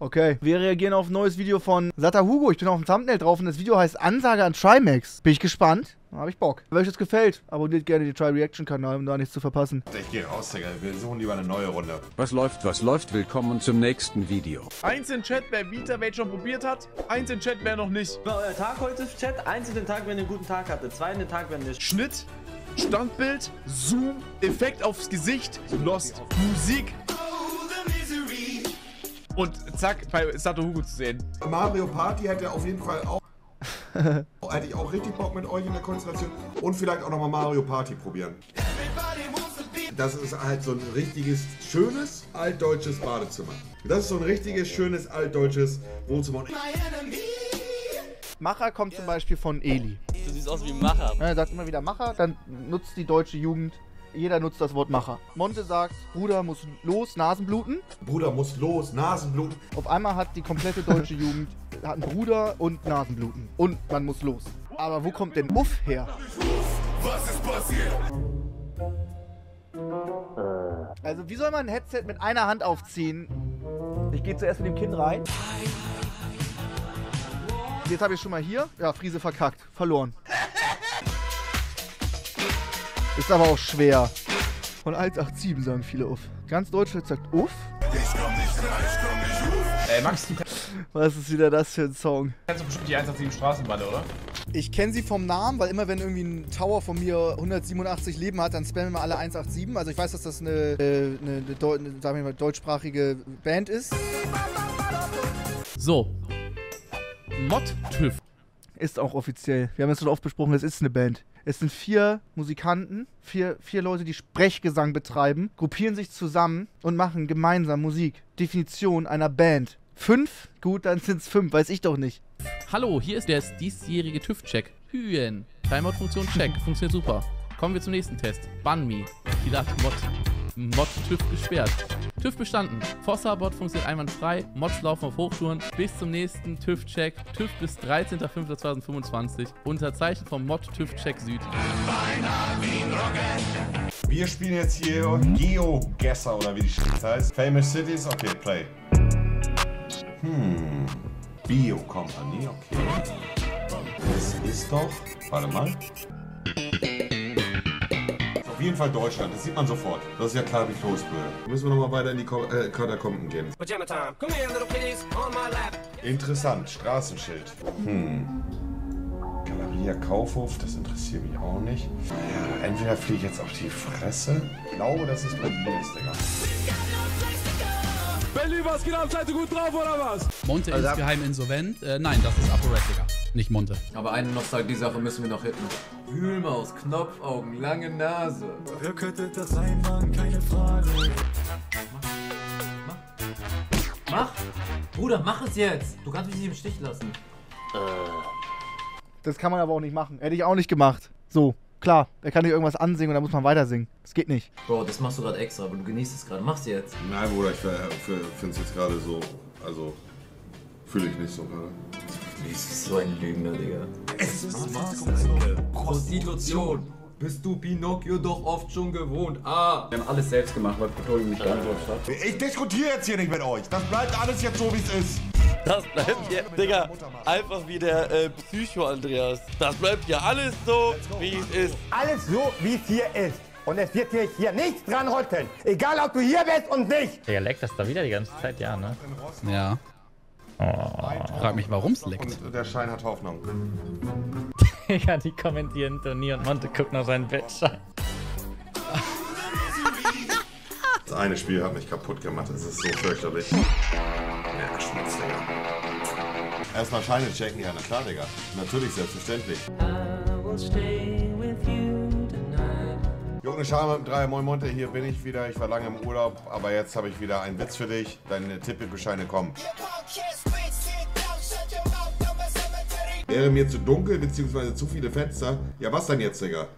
Okay, wir reagieren auf ein neues Video von Sata Hugo. Ich bin auf dem Thumbnail drauf und das Video heißt Ansage an Trimax. Bin ich gespannt. Da hab ich Bock. Wenn euch das gefällt, abonniert gerne den Try-Reaction-Kanal, um da nichts zu verpassen. Ich gehe raus, Digga. Wir suchen lieber eine neue Runde. Was läuft, was läuft? Willkommen zum nächsten Video. Eins in Chat, wer Vita Welt schon probiert hat. Eins in Chat, wer noch nicht. War euer Tag heute, Chat? Eins in den Tag, wenn ihr einen guten Tag hattet. Zwei in den Tag, wenn nicht. Schnitt, Standbild, Zoom, Effekt aufs Gesicht, Lost, Musik. Und zack, bei Sato Hugo zu sehen. Mario Party hätte auf jeden Fall auch. hätte ich auch richtig Bock mit euch in der Konstellation. Und vielleicht auch nochmal Mario Party probieren. Das ist halt so ein richtiges, schönes, altdeutsches Badezimmer. Das ist so ein richtiges, schönes, altdeutsches Wohnzimmer. Macher kommt zum Beispiel von Eli. Du siehst aus wie ein Macher. Er sagt immer wieder Macher, dann nutzt die deutsche Jugend. Jeder nutzt das Wort Macher. Monte sagt, Bruder muss los, Nasenbluten. Bruder muss los, Nasenblut. Auf einmal hat die komplette deutsche Jugend hat einen Bruder und Nasenbluten. Und man muss los. Aber wo kommt denn Uff her? Also wie soll man ein Headset mit einer Hand aufziehen? Ich gehe zuerst mit dem Kinn rein. Jetzt habe ich schon mal hier. Ja, Friese verkackt. Verloren. Ist aber auch schwer. Von 187 sagen viele Uff. Ganz Deutschland sagt Uff. Ey, Max, du Was ist wieder das für ein Song? kennst doch bestimmt die 187 Straßenbande, oder? Ich kenne sie vom Namen, weil immer wenn irgendwie ein Tower von mir 187 Leben hat, dann spammen wir alle 187. Also ich weiß, dass das eine, äh, eine, eine, Deu eine sagen wir mal, deutschsprachige Band ist. So. Mod TÜV. Ist auch offiziell. Wir haben es schon oft besprochen, es ist eine Band. Es sind vier Musikanten, vier, vier Leute, die Sprechgesang betreiben, gruppieren sich zusammen und machen gemeinsam Musik. Definition einer Band. Fünf? Gut, dann sind es fünf, weiß ich doch nicht. Hallo, hier ist der diesjährige TÜV-Check. Hühen. Timeout-Funktion Check. Funktioniert super. Kommen wir zum nächsten Test. Banmi. Pilat Mod. Mod TÜV gesperrt. TÜV bestanden. Fossa-Bot funktioniert einwandfrei. Mods laufen auf Hochtouren. Bis zum nächsten TÜV-Check. TÜV bis 13.05.2025. Unterzeichnet vom Mod TÜV-Check Süd. Wir spielen jetzt hier GeoGuessr oder wie die Scheiße heißt. Famous Cities, okay, play. Hm. Bio Company, okay. Das ist doch. Warte mal. Auf jeden Fall Deutschland, das sieht man sofort. Das ist ja klar wie Kloßbrühe. Müssen wir nochmal weiter in die Ko äh, Katakomben gehen. Interessant, Straßenschild. Hm. Galeria Kaufhof, das interessiert mich auch nicht. Ja, entweder fliege ich jetzt auf die Fresse. Ich glaube, dass es Berlin ist, Digga. Berlin, was geht ab? Seid ihr gut drauf oder was? Monte ist geheim insolvent. Äh, nein, das ist ApoRed, Digga. Nicht Monte. Aber eine Nostalgie-Sache müssen wir noch hitten. Wühlmaus, Knopfaugen, lange Nase. Wer könnte das sein, Mann? Keine Frage. Mach! Bruder, mach es jetzt! Du kannst mich nicht im Stich lassen. Das kann man aber auch nicht machen. Hätte ich auch nicht gemacht. So, klar, er kann nicht irgendwas ansingen und dann muss man weiter singen. Das geht nicht. Bro, das machst du gerade extra, aber du genießt es gerade. Mach's jetzt. Nein, Bruder, ich finde es jetzt gerade so. Also. Fühle ich nicht so gerade. Du bist so ein Lügner, Digga. Es ist Prostitution. Bist du Pinocchio doch oft schon gewohnt? Ah! Wir haben alles selbst gemacht, weil Betonung nicht geantwortet hat. Ich diskutiere jetzt hier nicht mit euch. Das bleibt alles jetzt so, wie es ist. Das bleibt ja, Digga, einfach wie der äh, Psycho-Andreas. Das bleibt ja alles so, wie es ist. Alles so, wie es hier ist. Und es wird hier, hier nichts dran rütteln. Egal, ob du hier bist und nicht. Der leckt das da wieder die ganze Zeit, ja, ne? Ja. Frag mich, warum's leckt. Und der Schein hat Hoffnung. ja, die kommentieren Toni und Monte guckt nach seinem Bettschein. Das eine Spiel hat mich kaputt gemacht. Es ist so fürchterlich. Ja, Schmutz, Digga. Erstmal Scheine checken, ja, na klar, Digga. Natürlich, selbstverständlich. Junge Schame mit drei Moin Monte, hier bin ich wieder. Ich war lange im Urlaub, aber jetzt habe ich wieder einen Witz für dich. Deine Tippelbescheine kommen. Wäre mir zu dunkel, beziehungsweise zu viele Fenster. Ja, was dann jetzt, Digga?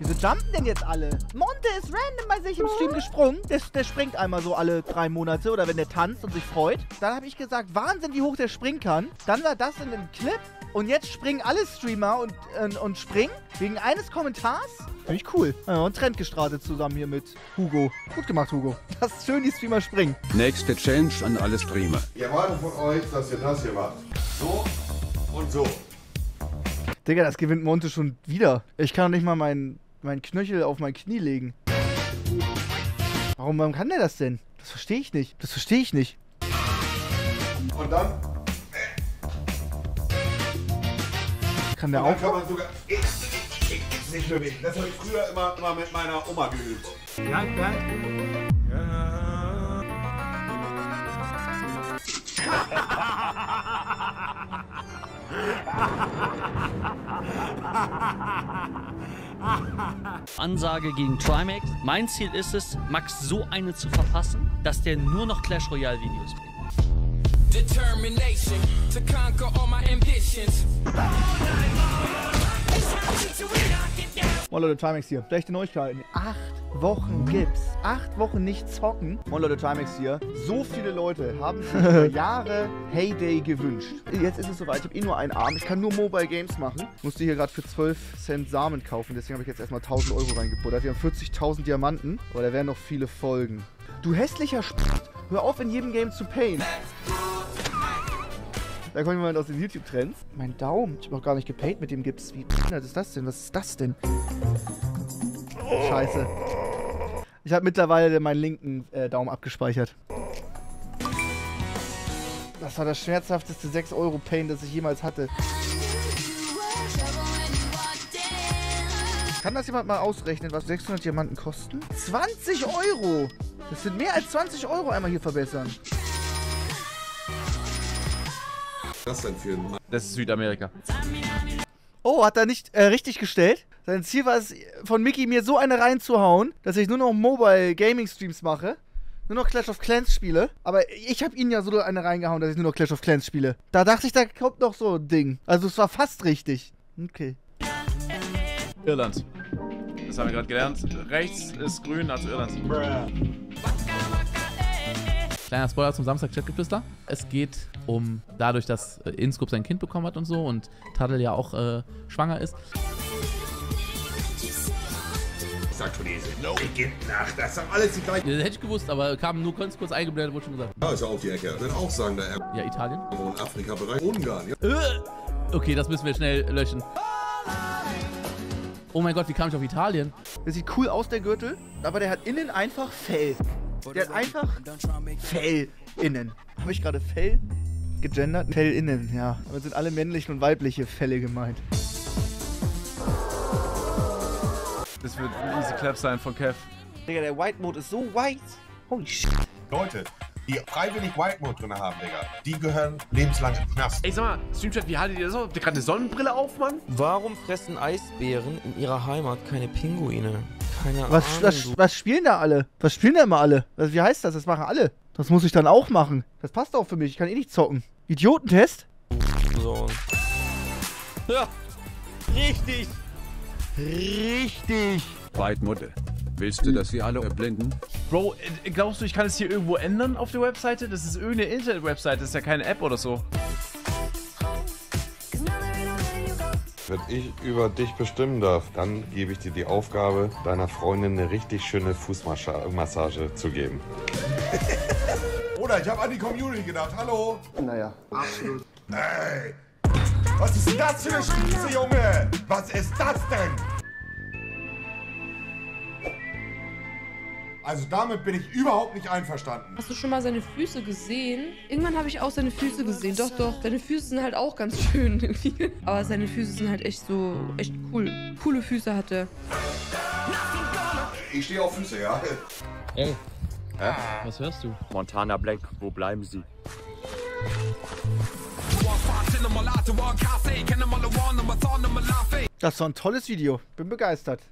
Wieso jumpen denn jetzt alle? Monte ist random bei sich im Stream gesprungen. Der, der springt einmal so alle drei Monate oder wenn der tanzt und sich freut. Dann habe ich gesagt, Wahnsinn, wie hoch der springen kann. Dann war das in einem Clip Und jetzt springen alle Streamer und, und, und springen wegen eines Kommentars? Finde ich cool. Ja, und Trend gestartet zusammen hier mit Hugo. Gut gemacht, Hugo. Das ist schön, die Streamer springen. Nächste Challenge an alle Streamer. Ich erwarte von euch, dass ihr das hier macht. So und so. Digga, das gewinnt Monte schon wieder. Ich kann doch nicht mal meinen mein Knöchel auf mein Knie legen. Warum, warum kann der das denn? Das verstehe ich nicht. Das verstehe ich nicht. Und dann Kann der auch? kann man sogar sich bewegen. Das habe ich früher immer, immer mit meiner Oma geübt. Ansage gegen Trimax. Mein Ziel ist es, Max so eine zu verpassen, dass der nur noch Clash Royale Videos bringt. Determination to conquer all my ambitions. Moin Leute, Timex hier. Schlechte Neuigkeiten. Acht Wochen gibt's. Acht Wochen nicht zocken. Moin Leute, Timex hier. So viele Leute haben sich über Jahre Heyday gewünscht. Jetzt ist es soweit. Ich habe eh nur einen Arm. Ich kann nur Mobile Games machen. Musste hier gerade für 12 Cent Samen kaufen. Deswegen habe ich jetzt erstmal 1000 Euro reingebuttert. Wir haben 40.000 Diamanten. Aber da werden noch viele Folgen. Du hässlicher Sp Hör auf, in jedem Game zu payen. Da kommt jemand aus den YouTube-Trends. Mein Daumen. Ich habe noch gar nicht gepaint mit dem Gips. Wie behindert ist das denn? Was ist das denn? Scheiße. Ich habe mittlerweile meinen linken äh, Daumen abgespeichert. Das war das schmerzhafteste 6 Euro Pain, das ich jemals hatte. Kann das jemand mal ausrechnen, was 600 Diamanten kosten? 20 Euro! Das sind mehr als 20 Euro einmal hier verbessern. Was denn für ein Das ist Südamerika. Oh, hat er nicht äh, richtig gestellt? Sein Ziel war es, von Mickey mir so eine reinzuhauen, dass ich nur noch Mobile Gaming Streams mache. Nur noch Clash of Clans spiele. Aber ich habe ihn ja so eine reingehauen, dass ich nur noch Clash of Clans spiele. Da dachte ich, da kommt noch so ein Ding. Also es war fast richtig. Okay. Irland. Das haben wir gerade gelernt. Rechts ist grün, also Irland. Kleiner Spoiler zum Samstag Chatgeflüster. Es geht um dadurch, dass äh, Inscope sein Kind bekommen hat und so und Tadel ja auch äh, schwanger ist. Ich sag Tunese. No. Beginnt nach. Das ist doch alles die gleiche. Das hätte ich gewusst, aber kam nur ganz kurz eingeblendet, wurde schon gesagt. Ja, ist ja auch die Ecke. Ich würde auch sagen, da Ja, Italien. und Afrika-Bereich. Ungarn. Ja. Äh, Okay, das müssen wir schnell löschen. Oh mein Gott, wie kam ich auf Italien? Der sieht cool aus, der Gürtel, aber der hat innen einfach Fell. Der hat einfach Fell innen. Habe ich gerade Fell gegendert? Fell innen, ja. Damit sind alle männlichen und weibliche Fälle gemeint. Das wird ein easy Clap sein von Kev. Digga, der White Mode ist so white. Holy shit. Leute, die freiwillig White Mode drin haben, Digga, die gehören lebenslang im Knast. Ey, sag mal, Streamchat, wie haltet ihr das auf? Habt ihr gerade eine Sonnenbrille auf, Mann? Warum fressen Eisbären in ihrer Heimat keine Pinguine? Keine Was, Ahnung. was, was spielen da alle? Was spielen da immer alle? Was, wie heißt das? Das machen alle. Das muss ich dann auch machen. Das passt auch für mich. Ich kann eh nicht zocken. Idiotentest? So. Ja, richtig. Richtig. White Model. Willst du, dass sie alle erblinden? Bro, äh, glaubst du, ich kann es hier irgendwo ändern auf der Webseite? Das ist irgendeine Internet-Webseite, das ist ja keine App oder so. Wenn ich über dich bestimmen darf, dann gebe ich dir die Aufgabe, deiner Freundin eine richtig schöne Fußmassage zu geben. Oder ich habe an die Community gedacht. Hallo? Naja. Absolut. Ey! Was ist das für eine Spitze, Junge? Was ist das denn? Also damit bin ich überhaupt nicht einverstanden. Hast du schon mal seine Füße gesehen? Irgendwann habe ich auch seine Füße gesehen. Doch, doch. Seine Füße sind halt auch ganz schön irgendwie. Aber seine Füße sind halt echt so, echt cool. Coole Füße hat er. Ich stehe auf Füße, ja. Ey. Was hörst du? Montana Black, wo bleiben sie? Das war ein tolles Video. Bin begeistert.